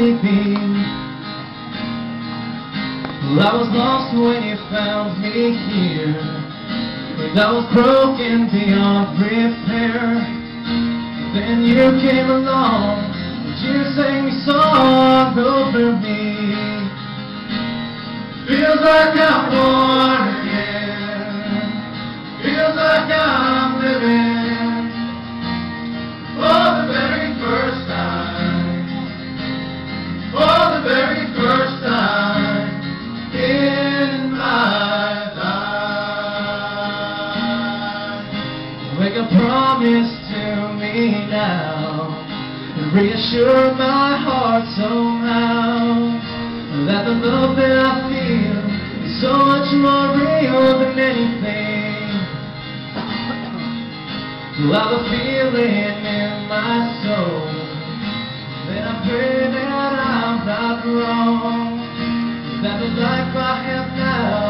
I thought he'd be. Well, I was lost when you found me here. And I was broken beyond repair. Then you came along, and you sang a song over me. Feels like I'm born Make a promise to me now and reassure my heart somehow that the love that I feel is so much more real than anything. While the feeling in my soul, then I pray that I'm not wrong. That the life I have now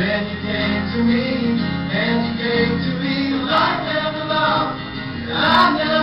Then you came to me, and you gave to me the life and the love that I never